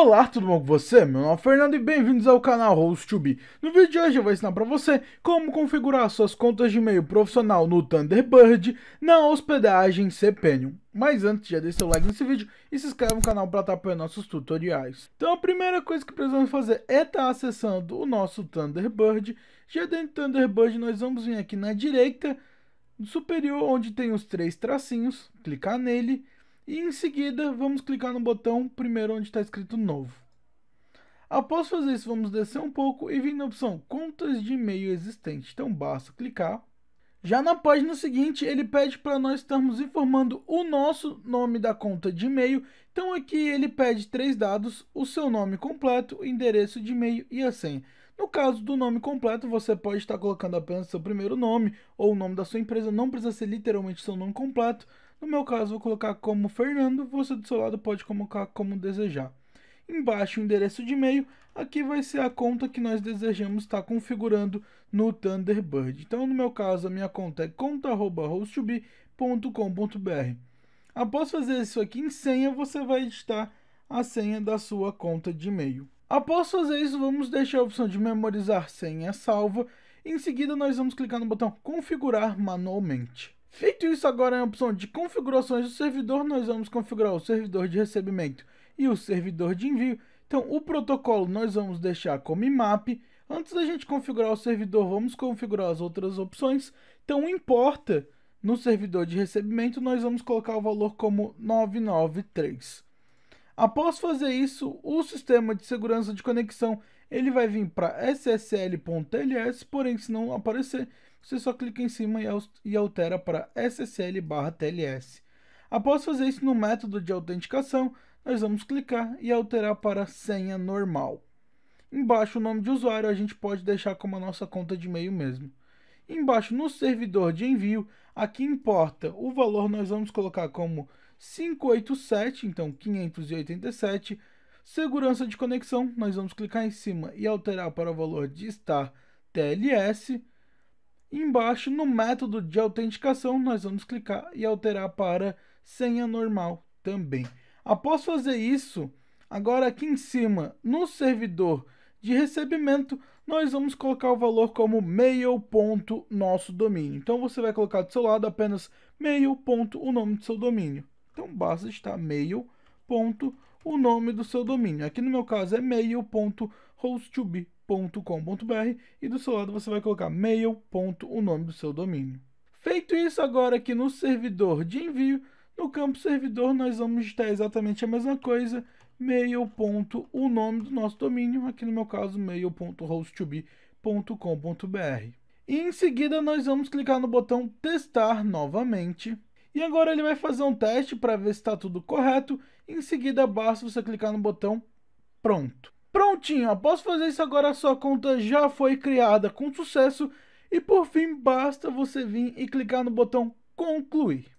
Olá, tudo bom com você? Meu nome é Fernando e bem-vindos ao canal HostTube. No vídeo de hoje eu vou ensinar para você como configurar suas contas de e-mail profissional no Thunderbird na hospedagem Cpenium. Mas antes, já deixe seu like nesse vídeo e se inscreve no canal para estar apoiando nossos tutoriais. Então a primeira coisa que precisamos fazer é estar tá acessando o nosso Thunderbird. Já dentro do Thunderbird nós vamos vir aqui na direita superior onde tem os três tracinhos, clicar nele e em seguida, vamos clicar no botão primeiro onde está escrito novo. Após fazer isso, vamos descer um pouco e vir na opção contas de e-mail existente. Então basta clicar. Já na página seguinte, ele pede para nós estarmos informando o nosso nome da conta de e-mail. Então aqui ele pede três dados, o seu nome completo, endereço de e-mail e a senha. No caso do nome completo, você pode estar colocando apenas seu primeiro nome ou o nome da sua empresa, não precisa ser literalmente seu nome completo. No meu caso, vou colocar como Fernando, você do seu lado pode colocar como desejar. Embaixo, o endereço de e-mail, aqui vai ser a conta que nós desejamos estar configurando no Thunderbird. Então, no meu caso, a minha conta é conta.hostbe.com.br. Após fazer isso aqui em senha, você vai editar a senha da sua conta de e-mail. Após fazer isso, vamos deixar a opção de memorizar senha salva. Em seguida, nós vamos clicar no botão configurar manualmente. Feito isso, agora na opção de configurações do servidor, nós vamos configurar o servidor de recebimento e o servidor de envio. Então, o protocolo nós vamos deixar como IMAP. Antes da gente configurar o servidor, vamos configurar as outras opções. Então, importa no servidor de recebimento, nós vamos colocar o valor como 993. Após fazer isso, o sistema de segurança de conexão ele vai vir para ssl.ls, porém se não aparecer, você só clica em cima e altera para ssl/tls. Após fazer isso no método de autenticação, nós vamos clicar e alterar para senha normal. Embaixo o nome de usuário a gente pode deixar como a nossa conta de e-mail mesmo. Embaixo no servidor de envio, aqui importa o valor nós vamos colocar como 587, então 587. Segurança de conexão, nós vamos clicar em cima e alterar para o valor de star TLS. Embaixo, no método de autenticação, nós vamos clicar e alterar para senha normal também. Após fazer isso, agora aqui em cima, no servidor de recebimento, nós vamos colocar o valor como mail.nosso domínio. Então você vai colocar do seu lado apenas mail. o nome do seu domínio. Então basta estar mail. o nome do seu domínio. Aqui no meu caso é mail.hosttobe mail.com.br e do seu lado você vai colocar mail. o nome do seu domínio. Feito isso agora aqui no servidor de envio, no campo servidor nós vamos digitar exatamente a mesma coisa, mail. o nome do nosso domínio, aqui no meu caso mail.hosttobe.com.br. E em seguida nós vamos clicar no botão testar novamente. E agora ele vai fazer um teste para ver se está tudo correto. Em seguida basta você clicar no botão pronto. Prontinho, após fazer isso agora a sua conta já foi criada com sucesso e por fim basta você vir e clicar no botão concluir.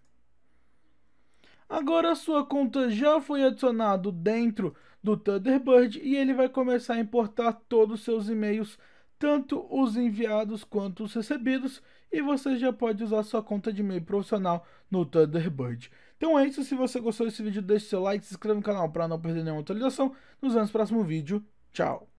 Agora a sua conta já foi adicionado dentro do Thunderbird e ele vai começar a importar todos os seus e-mails, tanto os enviados quanto os recebidos, e você já pode usar sua conta de e-mail profissional no Thunderbird. Então é isso, se você gostou desse vídeo, deixe seu like, se inscreva no canal para não perder nenhuma atualização. Nos vemos no próximo vídeo. Tchau!